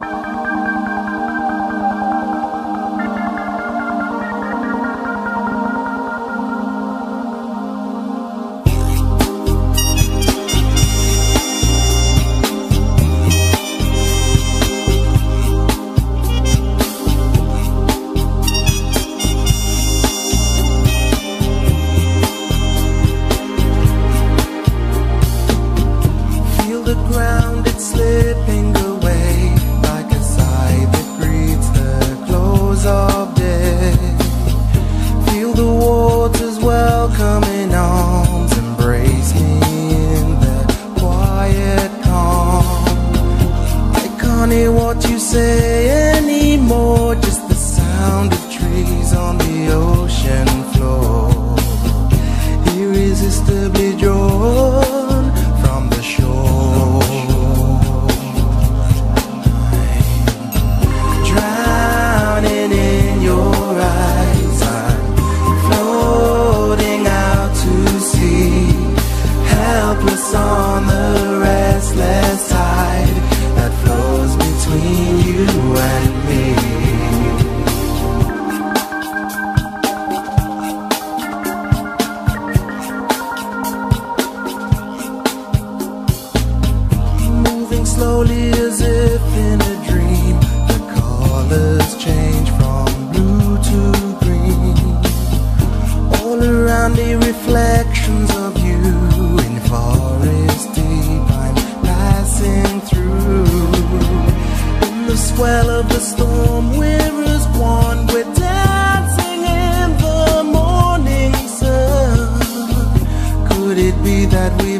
you Moving slowly as if in a dream. The colors change from blue to green. All around the reflections of you In forest deep I'm passing through. In the swell of the storm we're as one. We're dancing in the morning sun. Could it be that we